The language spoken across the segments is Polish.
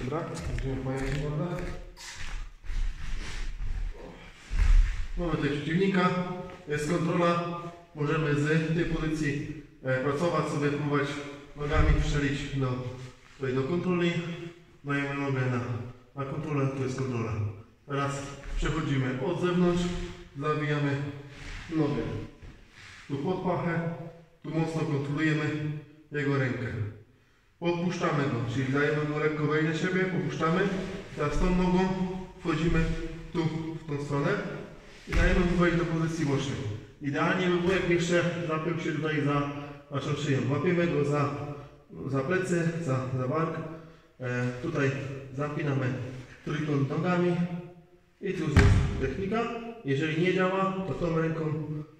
Dobra, będziemy pojechać wodę. Mamy tutaj przeciwnika, jest kontrola. Możemy z tej pozycji e, pracować sobie, próbować nogami strzelić do, tutaj do kontroli. Dajemy nogę na, na kontrolę, to jest kontrola. Teraz przechodzimy od zewnątrz, zawijamy nogę. Tu pod pachę, tu mocno kontrolujemy jego rękę. Odpuszczamy go, czyli dajemy go lekko wejść na siebie, popuszczamy. Teraz tą nogą wchodzimy tu, w tą stronę i dajemy mu wejść do pozycji bocznej. Idealnie by było, jak jeszcze zapiął się tutaj za naszą szyję. Łapiemy go za, za plecy, za, za bark. E, tutaj zapinamy trójkąt nogami i tu jest technika. Jeżeli nie działa, to tą ręką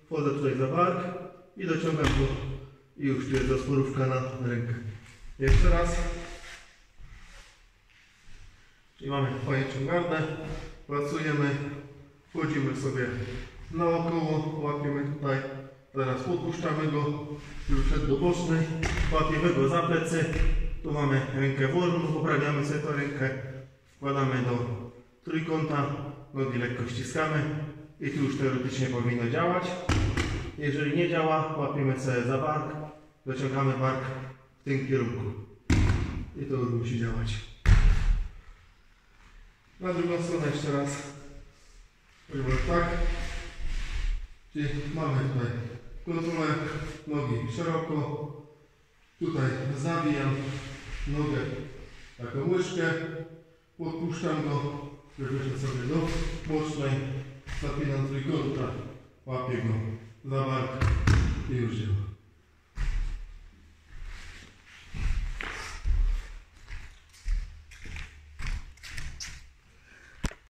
wchodzę tutaj za bark i dociągam go i już tu jest rozporówka na rękę. Jeszcze raz. Czyli mamy pajęczą gardę, pracujemy, wchodzimy sobie naokoło, łapiemy tutaj, teraz podpuszczamy go, już szedł do bocznej, łapiemy go za plecy, tu mamy rękę wolną, poprawiamy sobie tę rękę, wkładamy do trójkąta, nogi lekko ściskamy. I tu już teoretycznie powinno działać. Jeżeli nie działa, łapiemy sobie za bark, dociągamy bark w tym kierunku. I to musi działać. Na drugą stronę jeszcze raz. Robimy tak. Czyli mamy tutaj kontrolę nogi szeroko. Tutaj zawijam nogę taką łyżkę. Podpuszczam go, żeby sobie do bocznej. Zapinam trójkąta. Łapię go za bark i już działa.